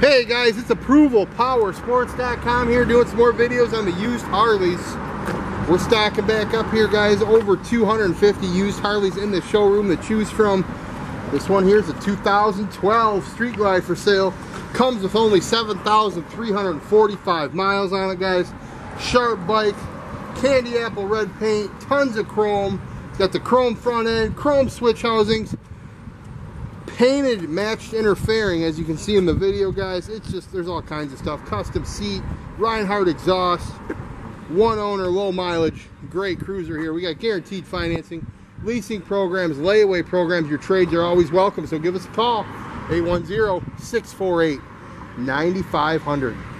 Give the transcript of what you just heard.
Hey guys, it's Approval Powersports.com here doing some more videos on the used Harleys. We're stocking back up here guys, over 250 used Harleys in the showroom to choose from. This one here is a 2012 Street Glide for sale. Comes with only 7,345 miles on it guys. Sharp bike, candy apple red paint, tons of chrome. Got the chrome front end, chrome switch housings, painted matched interfering as you can see in the video guys. It's just there's all kinds of stuff. Custom seat Rinehart exhaust one owner low mileage great cruiser here. We got guaranteed financing leasing programs layaway programs your trades are always welcome. So give us a call 810-648-9500